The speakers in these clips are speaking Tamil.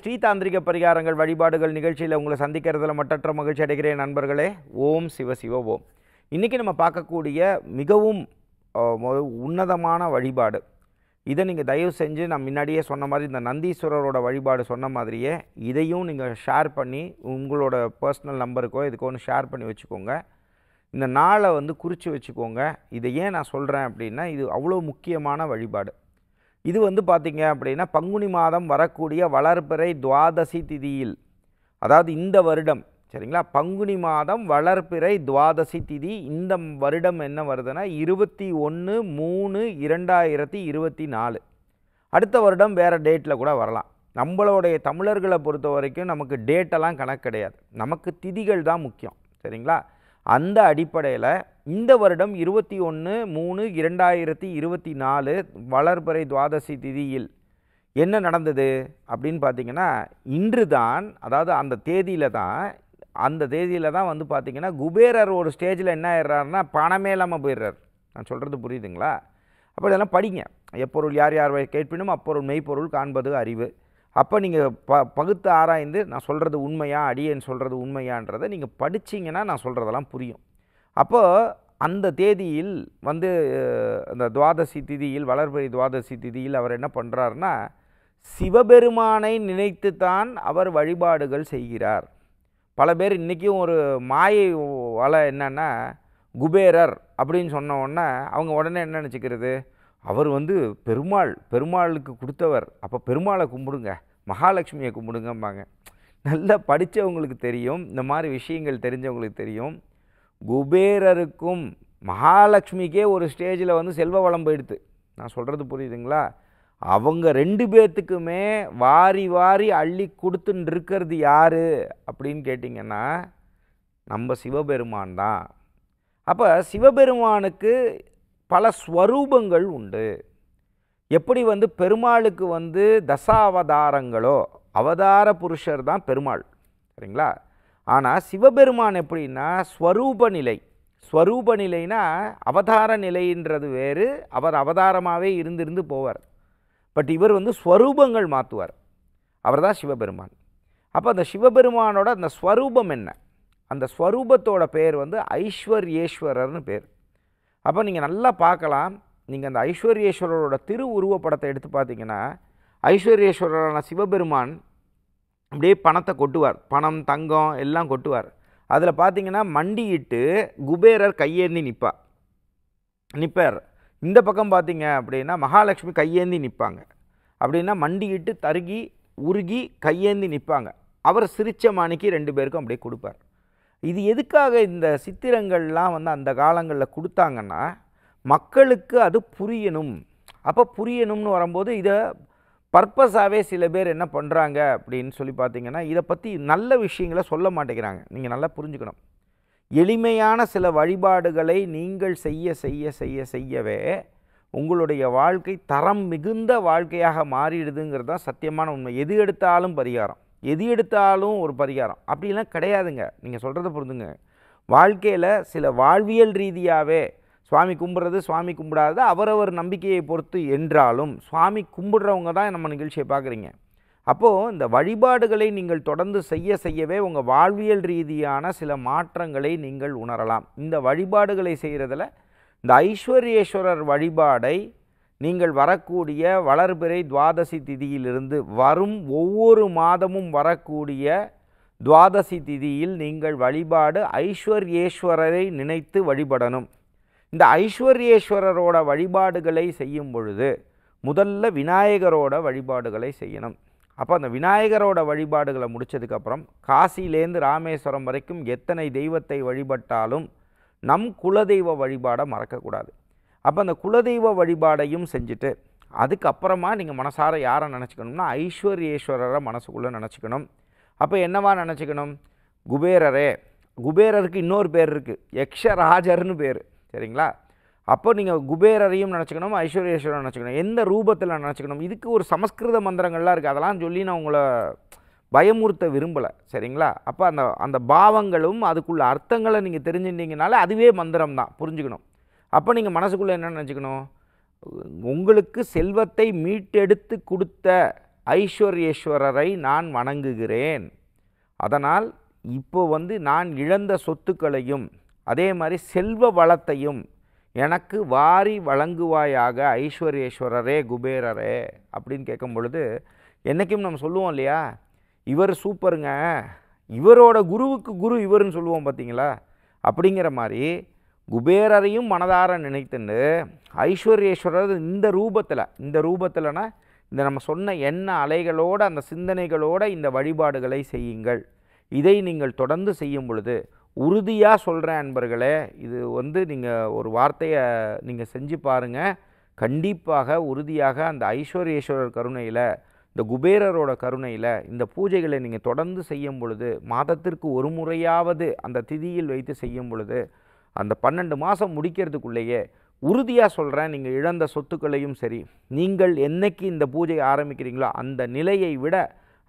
ஸ்ரீதாந்திரிக பரிகாரங்கள் வழிபாடுகள் நிகழ்ச்சியில் உங்களை சந்திக்கிறதுல மட்டற்ற மகிழ்ச்சி அடைகிறேன் நண்பர்களே. ஓம் சிவ சிவ ஓம். இன்றைக்கி நம்ம பார்க்கக்கூடிய மிகவும் உன்னதமான வழிபாடு. இதை நீங்கள் தயவு செஞ்சு நான் முன்னாடியே சொன்ன மாதிரி இந்த நந்தீஸ்வரரோட வழிபாடு சொன்ன மாதிரியே இதையும் நீங்கள் ஷேர் பண்ணி உங்களோட பர்சனல் நம்பருக்கோ இதுக்கோ ஒன்று ஷேர் பண்ணி வச்சுக்கோங்க. இந்த நாளை வந்து குறித்து வச்சுக்கோங்க. இதை ஏன் நான் சொல்கிறேன் அப்படின்னா இது அவ்வளோ முக்கியமான வழிபாடு. இது வந்து பார்த்திங்க அப்படின்னா பங்குனி மாதம் வரக்கூடிய வளர்பிறை துவாதசி திதியில். அதாவது இந்த வருடம் சரிங்களா? பங்குனி மாதம் வளர்பிறை துவாதசி திதி இந்த வருடம் என்ன வருதுன்னா இருபத்தி ஒன்று மூணு இரண்டாயிரத்தி இருபத்தி நாலு. அடுத்த வருடம் வேறு டேட்டில் கூட வரலாம். நம்மளுடைய தமிழர்களை பொறுத்த வரைக்கும் நமக்கு டேட்டெல்லாம் கணக்கு கிடையாது. நமக்கு திதிகள் தான் முக்கியம் சரிங்களா? அந்த அடிப்படையில் இந்த வருடம் இருபத்தி ஒன்று மூணு இரண்டாயிரத்தி இருபத்தி நாலு வளர்பறை துவாதசி திதியில் என்ன நடந்தது அப்படின்னு பார்த்தீங்கன்னா இன்று தான் அதாவது அந்த தேதியில் தான் அந்த தேதியில் தான் வந்து பார்த்திங்கன்னா குபேரர் ஒரு ஸ்டேஜில் என்ன ஆயிடுறாருன்னா பணமே இல்லாமல் போயிடுறார். நான் சொல்கிறது புரியுதுங்களா? அப்போ இதெல்லாம் படிங்க. எப்பொருள் யார் யார் கேட்பினும் அப்பொருள் மெய்ப்பொருள் காண்பது அறிவு. அப்போ நீங்கள் ப பகுத்து ஆராய்ந்து நான் சொல்கிறது உண்மையா அடியேன் சொல்கிறது உண்மையான்றதை நீங்கள் படிச்சிங்கன்னா நான் சொல்கிறதெல்லாம் புரியும். அப்போது அந்த தேதியில் வந்து அந்த துவாதசி திதியில் வளர்பிறை துவாதசி திதியில் அவர் என்ன பண்ணுறாருன்னா சிவபெருமானை நினைத்துத்தான் அவர் வழிபாடுகள் செய்கிறார். பல பேர் இன்றைக்கும் ஒரு மாயை வலை என்னென்னா குபேரர் அப்படின்னு சொன்ன உடனே அவங்க உடனே என்ன நினச்சிக்கிறது? அவர் வந்து பெருமாள் பெருமாளுக்கு கொடுத்தவர். அப்போ பெருமாளை கும்பிடுங்க மகாலட்சுமியை கும்பிடுங்கம்பாங்க. நல்லா படித்தவங்களுக்கு தெரியும் இந்த மாதிரி விஷயங்கள் தெரிஞ்சவங்களுக்கு தெரியும். குபேரருக்கும் மகாலட்சுமிக்கே ஒரு ஸ்டேஜில் வந்து செல்வ வளம் போயிடுது. நான் சொல்கிறது புரியுதுங்களா? அவங்க ரெண்டு பேர்த்துக்குமே வாரி வாரி அள்ளி கொடுத்துன்னு இருக்கிறது யார் அப்படின்னு கேட்டிங்கன்னா நம்ம சிவபெருமான் தான். அப்போ சிவபெருமானுக்கு பல ஸ்வரூபங்கள் உண்டு. எப்படி வந்து பெருமாளுக்கு வந்து தசாவதாரங்களோ அவதார புருஷர் தான் பெருமாள் சரிங்களா? ஆனால் சிவபெருமான் எப்படின்னா ஸ்வரூப நிலை. ஸ்வரூப நிலைனா அவதார நிலைன்றது வேறு அவர் அவதாரமாகவே இருந்திருந்து போவார். பட் இவர் வந்து ஸ்வரூபங்கள் மாற்றுவார் அவர் தான் சிவபெருமான். அப்போ அந்த சிவபெருமானோட அந்த ஸ்வரூபம் என்ன? அந்த ஸ்வரூபத்தோட பேர் வந்து ஐஸ்வர்யேஸ்வரர்னு பேர். அப்போ நீங்கள் நல்லா பார்க்கலாம். நீங்கள் அந்த ஐஸ்வர்யேஸ்வரரோட திரு உருவப்படத்தை எடுத்து பார்த்தீங்கன்னா ஐஸ்வர்யேஸ்வரரான சிவபெருமான் அப்படியே பணத்தை கொட்டுவார். பணம் தங்கம் எல்லாம் கொட்டுவார். அதில் பார்த்தீங்கன்னா மண்டியிட்டு குபேரர் கையேந்தி நிற்பார் நிற்பார் இந்த பக்கம் பார்த்தீங்க அப்படின்னா மகாலட்சுமி கையேந்தி நிற்பாங்க அப்படின்னா மண்டியிட்டு தருகி உருகி கையேந்தி நிற்பாங்க அவர் சிரிச்ச மாணிக்கு ரெண்டு பேருக்கும் அப்படியே கொடுப்பார். இது எதுக்காக இந்த சித்திரங்கள்லாம் வந்து அந்த காலங்களில் கொடுத்தாங்கன்னா மக்களுக்கு அது புரியணும். அப்போ புரியணும்னு வரும்போது இதை பர்பஸாகவே சில பேர் என்ன பண்ணுறாங்க அப்படின்னு சொல்லி பார்த்தீங்கன்னா இதை பற்றி நல்ல விஷயங்களை சொல்ல மாட்டேங்கிறாங்க. நீங்கள் நல்லா புரிஞ்சுக்கணும். எளிமையான சில வழிபாடுகளை நீங்கள் செய்ய செய்ய செய்ய செய்யவே உங்களுடைய வாழ்க்கை தரம் மிகுந்த வாழ்க்கையாக மாறிடுதுங்கிறது தான் சத்தியமான உண்மை. எது எடுத்தாலும் பரிகாரம். எது எடுத்தாலும் ஒரு பரிகாரம். அப்படிலாம் கிடையாதுங்க. நீங்கள் சொல்கிறத புரிந்துங்க வாழ்க்கையில் சில வாழ்வியல் ரீதியாகவே சுவாமி கும்பிட்றது சுவாமி கும்பிடாதது அவரவர் நம்பிக்கையை பொறுத்து என்றாலும் சுவாமி கும்பிடுறவங்க தான் நம்ம நிகழ்ச்சியை பார்க்குறீங்க. அப்போது இந்த வழிபாடுகளை நீங்கள் தொடர்ந்து செய்ய செய்யவே உங்கள் வாழ்வியல் ரீதியான சில மாற்றங்களை நீங்கள் உணரலாம். இந்த வழிபாடுகளை செய்கிறதுல இந்த ஐஸ்வர்யேஸ்வரர் வழிபாடை நீங்கள் வரக்கூடிய வளர்பிறை துவாதசி திதியிலிருந்து வரும் ஒவ்வொரு மாதமும் வரக்கூடிய துவாதசி திதியில் நீங்கள் வழிபாடு ஐஸ்வர்யேஸ்வரரை நினைத்து வழிபடணும். இந்த ஐஸ்வர்யேஸ்வரரோட வழிபாடுகளை செய்யும் பொழுது முதல்ல விநாயகரோட வழிபாடுகளை செய்யணும். அப்போ அந்த விநாயகரோட வழிபாடுகளை முடிச்சதுக்கப்புறம் காசிலேருந்து ராமேஸ்வரம் வரைக்கும் எத்தனை தெய்வத்தை வழிபட்டாலும் நம் குலதெய்வ வழிபாடை மறக்கக்கூடாது. அப்போ அந்த குலதெய்வ வழிபாடையும் செஞ்சுட்டு அதுக்கப்புறமா நீங்கள் மனசார யாரை நினச்சிக்கணும்னா ஐஸ்வர்யேஸ்வரரை மனசுக்குள்ளே நினச்சிக்கணும். அப்போ என்னவா நினச்சிக்கணும்? குபேரரே. குபேரருக்கு இன்னொரு பேர் இருக்குது யக்ஷராஜர்னு பேர். சரிங்களா? அப்போ நீங்கள் குபேரரையும் நினச்சிக்கணும் ஐஸ்வர்யேஸ்வரர் நினச்சிக்கணும். எந்த ரூபத்தில் நினச்சிக்கணும்? இதுக்கு ஒரு சமஸ்கிருத மந்திரங்கள்லாம் இருக்குது அதெல்லாம் சொல்லி நான் உங்களை பயமுறுத்த விரும்பலை. சரிங்களா? அப்போ அந்த அந்த பாவங்களும் அதுக்குள்ள அர்த்தங்களை நீங்கள் தெரிஞ்சுட்டீங்கனால அதுவே மந்திரம் தான் புரிஞ்சுக்கணும். அப்போ நீங்கள் மனசுக்குள்ளே என்ன நினச்சிக்கணும்? உங்களுக்கு செல்வத்தை மீட்டெடுத்து கொடுத்த ஐஸ்வர்யேஸ்வரரை நான் வணங்குகிறேன். அதனால் இப்போ வந்து நான் இழந்த சொத்துக்களையும் அதே மாதிரி செல்வ வளத்தையும் எனக்கு வாரி வழங்குவாயாக ஐஸ்வர்யேஸ்வரரே குபேரரே அப்படின்னு கேட்கும் பொழுது என்றைக்கும் நம்ம சொல்லுவோம் இல்லையா? இவர் சூப்பருங்க. இவரோட குருவுக்கு குரு இவருன்னு சொல்லுவோம் பார்த்தீங்களா? அப்படிங்கிற மாதிரி குபேரரையும் மனதார நினைத்துண்டு ஐஸ்வர்யேஸ்வரர் இந்த ரூபத்தில் இந்த ரூபத்தில்னா இந்த நம்ம சொன்ன எண்ண அலைகளோட அந்த சிந்தனைகளோட இந்த வழிபாடுகளை செய்யுங்கள். இதை நீங்கள் தொடர்ந்து செய்யும் பொழுது உறுதியாக சொல்கிறேன் அன்பர்களே இது வந்து நீங்கள் ஒரு வார்த்தையை நீங்கள் செஞ்சு பாருங்கள் கண்டிப்பாக உறுதியாக அந்த ஐஸ்வர்யேஸ்வரர் கருணையில் இந்த குபேரரோட கருணையில் இந்த பூஜைகளை நீங்கள் தொடர்ந்து செய்யும் பொழுது மாதத்திற்கு ஒரு முறையாவது அந்த திதியில் வைத்து செய்யும் பொழுது அந்த பன்னெண்டு மாதம் முடிக்கிறதுக்குள்ளேயே உறுதியாக சொல்கிறேன் நீங்கள் இழந்த சொத்துக்களையும் சரி நீங்கள் என்னைக்கு இந்த பூஜை ஆரம்பிக்கிறீங்களோ அந்த நிலையை விட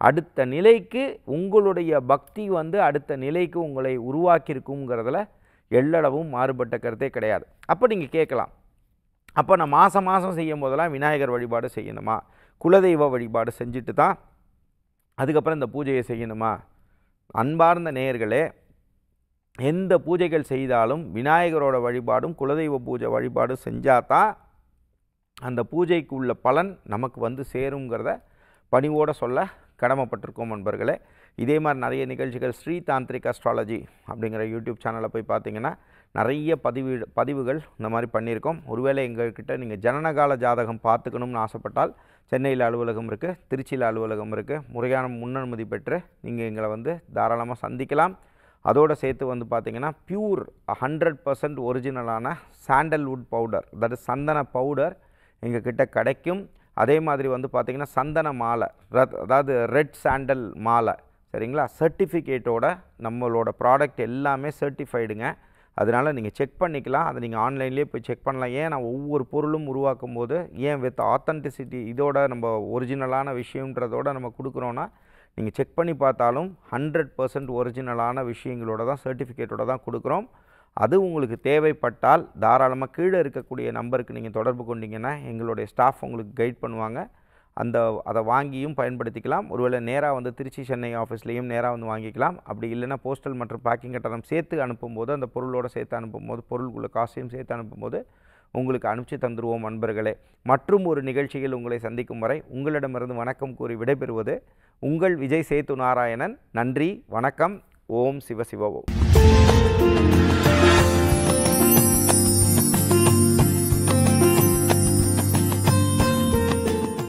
அடுத்த நிலைக்கு உங்களுடைய பக்தி வந்து அடுத்த நிலைக்கு உங்களை உருவாக்கியிருக்குங்கிறதுல எள்ளளவும் மாறுபட்ட கருத்தே கிடையாது. அப்போ நீங்கள் கேட்கலாம். அப்போ நான் மாதம் மாதம் செய்யும் போதெல்லாம் விநாயகர் வழிபாடு செய்யணுமா? குலதெய்வ வழிபாடு செஞ்சுட்டு தான் அதுக்கப்புறம் இந்த பூஜையை செய்யணுமா? அன்பார்ந்த நேயர்களே எந்த பூஜைகள் செய்தாலும் விநாயகரோட வழிபாடும் குலதெய்வ பூஜை வழிபாடும் செஞ்சால் தான் அந்த பூஜைக்கு உள்ள பலன் நமக்கு வந்து சேருங்கிறத பணிவோடு சொல்ல கடமைப்பட்டிருக்கோம் நண்பர்களே. இதே மாதிரி நிறைய நிகழ்ச்சிகள் ஸ்ரீ தாந்திரிக் அஸ்ட்ராலஜி அப்படிங்கிற யூடியூப் சேனலில் போய் பார்த்தீங்கன்னா நிறைய பதிவு பதிவுகள் இந்த மாதிரி பண்ணியிருக்கோம். ஒருவேளை எங்கள்கிட்ட நீங்கள் ஜனனகால ஜாதகம் பார்த்துக்கணும்னு ஆசைப்பட்டால் சென்னையில் அலுவலகம் இருக்குது திருச்சியில் அலுவலகம் இருக்குது முறையான முன்னனுமதி பெற்று நீங்கள் எங்களை வந்து தாராளமாக சந்திக்கலாம். அதோடு சேர்த்து வந்து பார்த்திங்கன்னா பியூர் ஹண்ட்ரட் பர்சன்ட் ஒரிஜினலான சாண்டல்வுட் பவுடர் தட் இஸ் சந்தன பவுடர் எங்கள் கிட்ட கிடைக்கும். அதே மாதிரி வந்து பார்த்திங்கன்னா சந்தன மாலை ரத்- அதாவது ரெட் சாண்டல் மாலை சரிங்களா? சர்டிஃபிகேட்டோட நம்மளோட ப்ராடக்ட் எல்லாமே சர்டிஃபைடுங்க அதனால் நீங்கள் செக் பண்ணிக்கலாம். அதை நீங்கள் ஆன்லைன்லேயே போய் செக் பண்ணலாம். ஏன் நான் ஒவ்வொரு பொருளும் உருவாக்கும் போது ஏன் வித் ஆத்தென்டிசிட்டி இதோட நம்ம ஒரிஜினலான விஷயன்றதோட நம்ம கொடுக்குறோன்னா நீங்கள் செக் பண்ணி பார்த்தாலும் ஹண்ட்ரட் பர்சன்ட் ஒரிஜினலான விஷயங்களோட தான் சர்டிஃபிகேட்டோட தான் கொடுக்குறோம். அது உங்களுக்கு தேவைப்பட்டால் தாராளமாக கீழே இருக்கக்கூடிய நம்பருக்கு நீங்கள் தொடர்பு கொண்டீங்கன்னா எங்களுடைய ஸ்டாஃப் உங்களுக்கு கைட் பண்ணுவாங்க. அந்த அதை வாங்கியும் பயன்படுத்திக்கலாம். ஒருவேளை நேராக வந்து திருச்சி சென்னை ஆஃபீஸ்லேயும் நேராக வந்து வாங்கிக்கலாம். அப்படி இல்லைன்னா போஸ்டல் மற்றும் பேக்கிங் கட்டணம் சேர்த்து அனுப்பும்போது அந்த பொருளோட சேர்த்து அனுப்பும்போது பொருளுக்குள்ள காசையும் சேர்த்து அனுப்பும்போது உங்களுக்கு அனுப்பிச்சு தந்துடுவோம் நண்பர்களே. மற்றும் ஒரு நிகழ்ச்சியில் உங்களை சந்திக்கும் வரை உங்களிடமிருந்து வணக்கம் கூறி விடைபெறுவது உங்கள் விஜய் சேத்து நாராயணன் நன்றி வணக்கம் ஓம் சிவ சிவ ஓம்